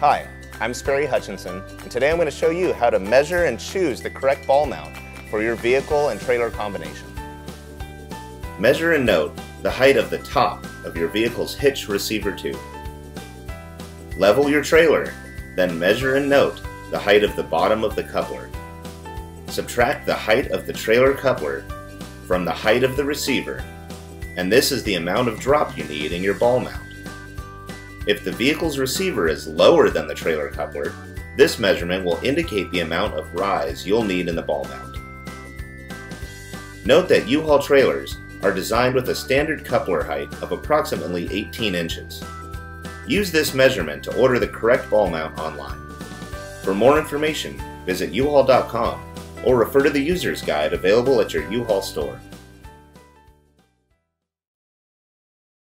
Hi, I'm Sperry Hutchinson, and today I'm going to show you how to measure and choose the correct ball mount for your vehicle and trailer combination. Measure and note the height of the top of your vehicle's hitch receiver tube. Level your trailer, then measure and note the height of the bottom of the coupler. Subtract the height of the trailer coupler from the height of the receiver, and this is the amount of drop you need in your ball mount. If the vehicle's receiver is lower than the trailer coupler, this measurement will indicate the amount of rise you'll need in the ball mount. Note that U-Haul trailers are designed with a standard coupler height of approximately 18 inches. Use this measurement to order the correct ball mount online. For more information, visit uhaul.com or refer to the user's guide available at your U-Haul store.